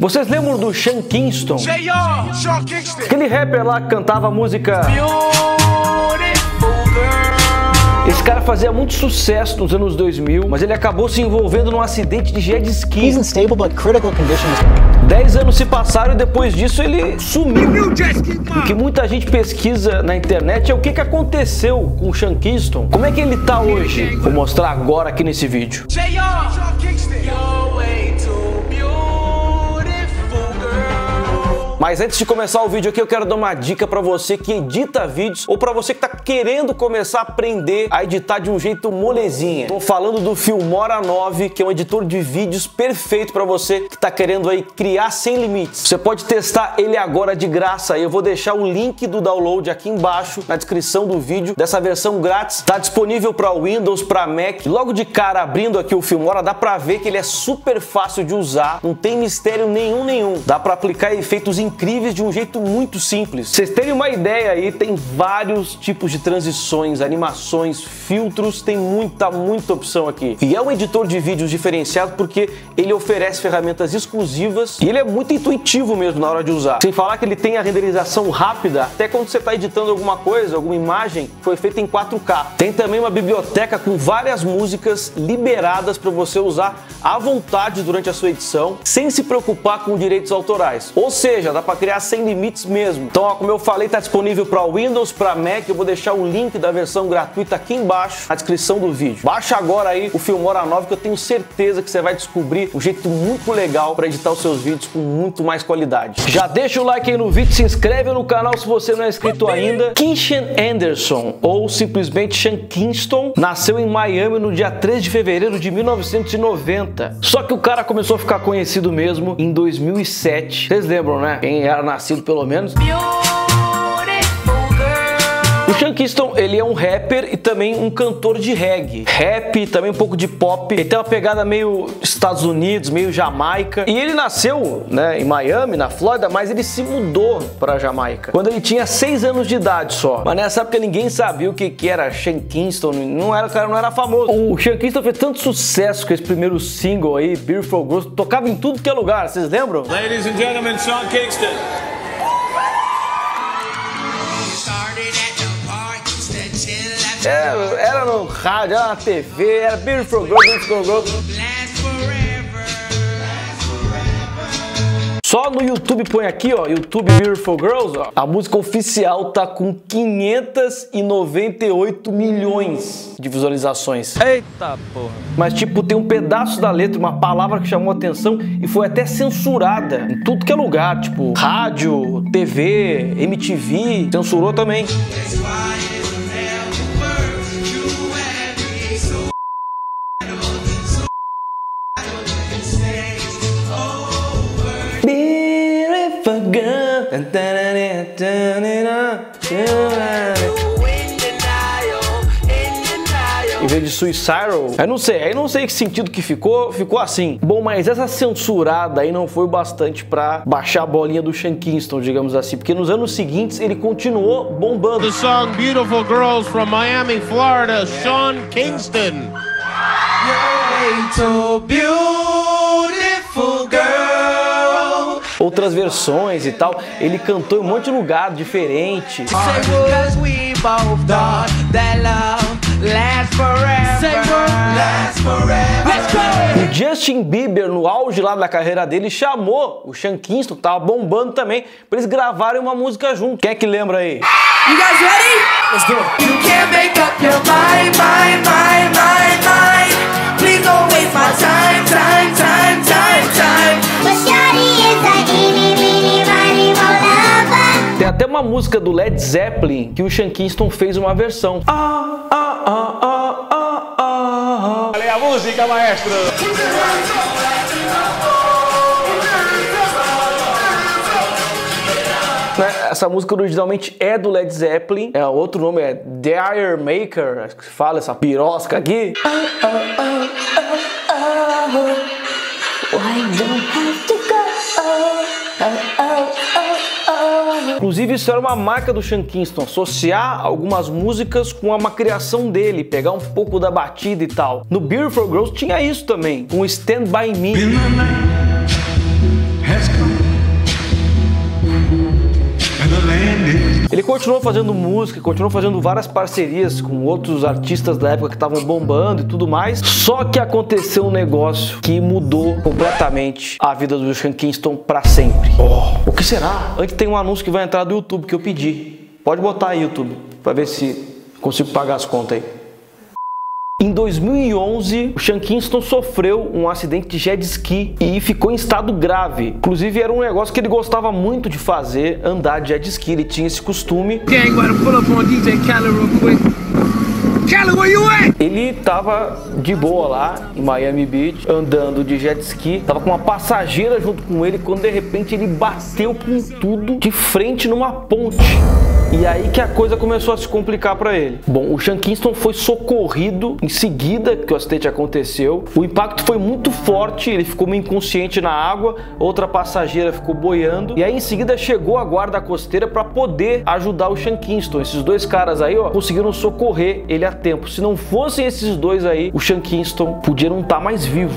Vocês lembram do Sean Kingston? J.R. Sean Kingston. Aquele rapper lá que cantava a música. Esse cara fazia muito sucesso nos anos 2000, mas ele acabou se envolvendo num acidente de jet ski. He's in stable but critical conditions. Dez anos se passaram e depois disso ele sumiu. O que muita gente pesquisa na internet é o que, que aconteceu com o Sean Kingston. Como é que ele tá hoje? Vou mostrar agora aqui nesse vídeo. J.R. Sean Kingston. Mas antes de começar o vídeo aqui, eu quero dar uma dica pra você que edita vídeos ou pra você que tá querendo começar a aprender a editar de um jeito molezinha. Tô falando do Filmora 9, que é um editor de vídeos perfeito pra você que tá querendo aí criar sem limites. Você pode testar ele agora de graça. Eu vou deixar o link do download aqui embaixo na descrição do vídeo dessa versão grátis. Tá disponível para Windows, para Mac. Logo de cara abrindo aqui o Filmora, dá pra ver que ele é super fácil de usar, não tem mistério nenhum nenhum. Dá pra aplicar efeitos incríveis de um jeito muito simples. Vocês terem uma ideia aí, tem vários tipos de transições, animações, filtros, tem muita, muita opção aqui. E é um editor de vídeos diferenciado porque ele oferece ferramentas exclusivas e ele é muito intuitivo mesmo na hora de usar. Sem falar que ele tem a renderização rápida, até quando você está editando alguma coisa, alguma imagem, foi feita em 4K. Tem também uma biblioteca com várias músicas liberadas para você usar à vontade durante a sua edição, sem se preocupar com direitos autorais. Ou seja, dá para criar sem limites mesmo. Então, ó, como eu falei, está disponível para Windows, para Mac. Eu vou deixar o link da versão gratuita aqui embaixo na descrição do vídeo. Baixa agora aí o Filmora 9 que eu tenho certeza que você vai descobrir um jeito muito legal para editar os seus vídeos com muito mais qualidade. Já deixa o like aí no vídeo, se inscreve no canal se você não é inscrito ainda. Kinshan Anderson, ou simplesmente Sean Kingston, nasceu em Miami no dia 3 de fevereiro de 1990. Só que o cara começou a ficar conhecido mesmo em 2007. Vocês lembram, né? Quem era nascido pelo menos. O Sean Kingston, ele é um rapper e também um cantor de reggae. Rap, também um pouco de pop. Ele tem uma pegada meio Estados Unidos, meio Jamaica. E ele nasceu, né, em Miami, na Flórida, mas ele se mudou para Jamaica quando ele tinha 6 anos de idade só. Mas nessa época ninguém sabia o que, que era Sean Kingston, não era, o cara não era famoso. O Sean Kingston fez tanto sucesso com esse primeiro single aí, Beautiful Girls, tocava em tudo que é lugar, vocês lembram? Ladies and gentlemen, Sean Kingston. At É, era no rádio, era na TV, era Beautiful Girls, Beautiful forever. Só no YouTube põe aqui, ó, YouTube Beautiful Girls, ó. A música oficial tá com 598 milhões de visualizações. Eita porra. Mas tipo, tem um pedaço da letra, uma palavra que chamou atenção e foi até censurada em tudo que é lugar, tipo rádio, TV, MTV, censurou também. That's em vez de Suicidal. Eu não sei, aí não sei que sentido que ficou, ficou assim. Bom, mas essa censurada aí não foi o bastante pra baixar a bolinha do Sean Kingston, digamos assim, porque nos anos seguintes ele continuou bombando. The song Beautiful Girls from Miami, Florida, Sean Kingston. So beautiful girl. Outras versões e tal, ele cantou em um monte de lugar diferente. Say because we both thought that love lasts forever. Say lasts forever. Let's go. O Justin Bieber, no auge lá da carreira dele, chamou o Sean Kingston, que tava bombando também, pra eles gravarem uma música junto. Quem é que lembra aí? You guys ready? Let's do it. Até uma música do Led Zeppelin que o Sean Kingston fez uma versão. Ah, ah, ah, ah, ah, ah. É a música, maestro? Né, Essa música originalmente é do Led Zeppelin. É, outro nome é Dire Maker, acho que se fala essa pirosca aqui. Inclusive, isso era uma marca do Sean Kingston, associar algumas músicas com uma criação dele, pegar um pouco da batida e tal. No Beautiful Girls tinha isso também, com Stand By Me. Ele continuou fazendo música, continuou fazendo várias parcerias com outros artistas da época que estavam bombando e tudo mais. Só que aconteceu um negócio que mudou completamente a vida do Sean Kingston pra sempre. O que será? Antes tem um anúncio que vai entrar do YouTube que eu pedi. Pode botar aí, YouTube, pra ver se consigo pagar as contas aí. Em 2011, o Sean Kingston sofreu um acidente de jet ski e ficou em estado grave. Inclusive, era um negócio que ele gostava muito de fazer, andar de jet ski. Ele tinha esse costume. Gang? Ele tava de boa lá em Miami Beach, andando de jet ski. Tava com uma passageira junto com ele quando de repente ele bateu com tudo de frente numa ponte. E aí que a coisa começou a se complicar para ele. Bom, o Sean Kingston foi socorrido em seguida que o acidente aconteceu. O impacto foi muito forte, ele ficou meio inconsciente na água, outra passageira ficou boiando. E aí em seguida chegou a guarda costeira para poder ajudar o Sean Kingston. Esses dois caras aí, ó, conseguiram socorrer ele a tempo. Se não fossem esses dois aí, o Sean Kingston podia não estar mais vivo.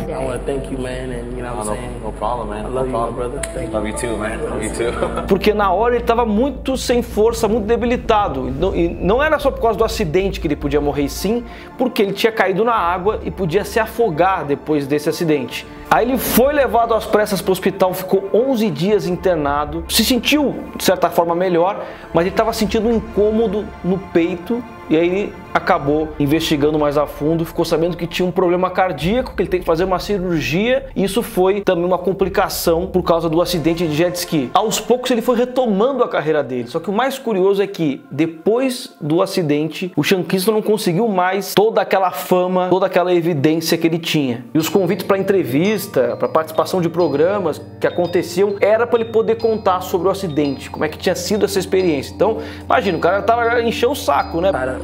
Porque na hora ele estava muito sem força, muito debilitado. E não, era só por causa do acidente que ele podia morrer, sim, porque ele tinha caído na água e podia se afogar depois desse acidente. Aí ele foi levado às pressas para o hospital, ficou 11 dias internado, se sentiu de certa forma melhor, mas ele estava sentindo um incômodo no peito e aí ele acabou investigando mais a fundo, ficou sabendo que tinha um problema cardíaco, que ele tem que fazer uma cirurgia, e isso foi também uma complicação por causa do acidente de jet ski. Aos poucos ele foi retomando a carreira dele. Só que o mais curioso é que depois do acidente, o Sean não conseguiu mais toda aquela fama, toda aquela evidência que ele tinha. E os convites para entrevista, para participação de programas que aconteciam, era para ele poder contar sobre o acidente, como é que tinha sido essa experiência. Então, imagina, o cara tava encheu o saco, né? To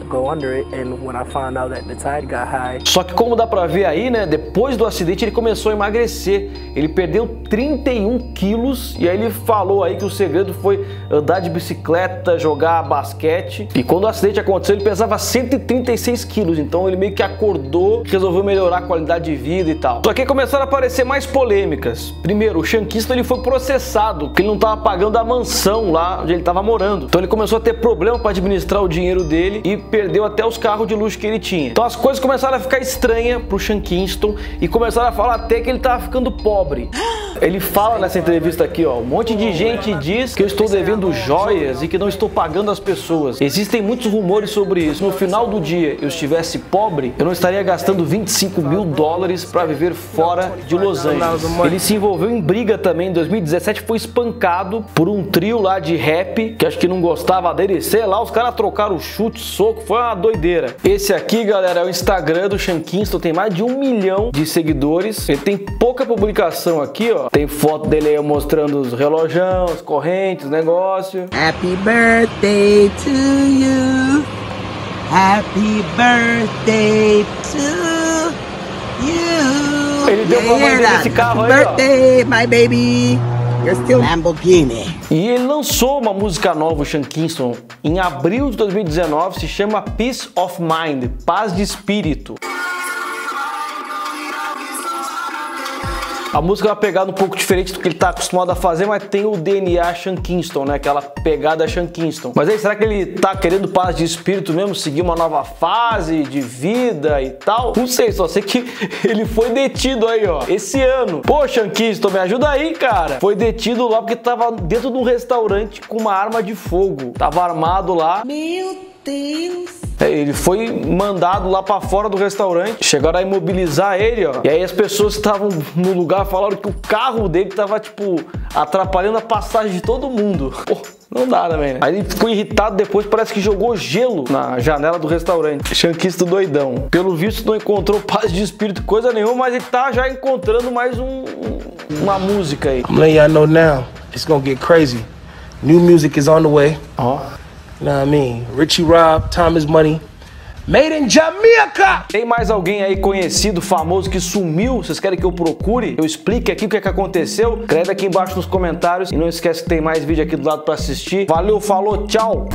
Só que como dá pra ver aí, né, depois do acidente ele começou a emagrecer. Ele perdeu 31 quilos e aí ele falou aí que o segredo foi andar de bicicleta, jogar basquete. E quando o acidente aconteceu ele pesava 136 quilos, então ele meio que acordou, resolveu melhorar a qualidade de vida e tal. Só que começaram a aparecer mais polêmicas. Primeiro, o Shankista ele foi processado, porque ele não tava pagando a mansão lá onde ele tava morando. Então ele começou a ter problema para administrar o dinheiro dele e perdeu até os carros de luxo que ele tinha. Então as coisas começaram a ficar estranhas pro Sean Kingston e começaram a falar até que ele tava ficando pobre. Ele fala nessa entrevista aqui, ó, um monte de gente diz que eu estou devendo joias e que não estou pagando as pessoas. Existem muitos rumores sobre isso. No final do dia, eu estivesse pobre, eu não estaria gastando 25 mil dólares para viver fora de Los Angeles. Ele se envolveu em briga também em 2017, foi espancado por um trio lá de rap que acho que não gostava dele. Sei lá, os caras trocaram chute, soco, foi uma doideira. Esse aqui, galera, é o Instagram do Sean Kingston, tem mais de um milhão de seguidores. Ele tem pouca publicação aqui, ó. Tem foto dele aí mostrando os relojão, as correntes, os negócios. Happy birthday to you. Happy birthday to you. Ele deu pra mãe hear dele that? esse carro Happy aí, ó. birthday, my baby. Lamborghini. E ele lançou uma música nova, o Sean Kingston, em abril de 2019, se chama Peace of Mind, Paz de Espírito. A música é uma pegada um pouco diferente do que ele tá acostumado a fazer, mas tem o DNA Sean Kingston, né? Aquela pegada Sean Kingston. Mas aí, será que ele tá querendo paz de espírito mesmo? Seguir uma nova fase de vida e tal? Não sei, só sei que ele foi detido aí, ó, esse ano. Pô, Sean Kingston, me ajuda aí, cara. Foi detido lá porque tava dentro de um restaurante com uma arma de fogo. Tava armado lá. Meu Deus. É, Ele foi mandado lá pra fora do restaurante. Chegaram a imobilizar ele, ó. E aí as pessoas que estavam no lugar falaram que o carro dele tava, tipo, atrapalhando a passagem de todo mundo. Pô, não dá também, né? Aí ele ficou irritado depois, parece que jogou gelo na janela do restaurante. Chanquista doidão. Pelo visto, não encontrou paz de espírito, coisa nenhuma, mas ele tá já encontrando mais um, um- uma música aí. I'm letting y'all know now, it's gonna get crazy. New music is on the way. Ó. You know what I mean? Richie Rob, Thomas Money. Made in Jamaica! Tem mais alguém aí conhecido, famoso, que sumiu? Vocês querem que eu procure? Eu explique aqui o que, é que aconteceu? Escreve aqui embaixo nos comentários. E não esquece que tem mais vídeo aqui do lado pra assistir. Valeu, falou, tchau!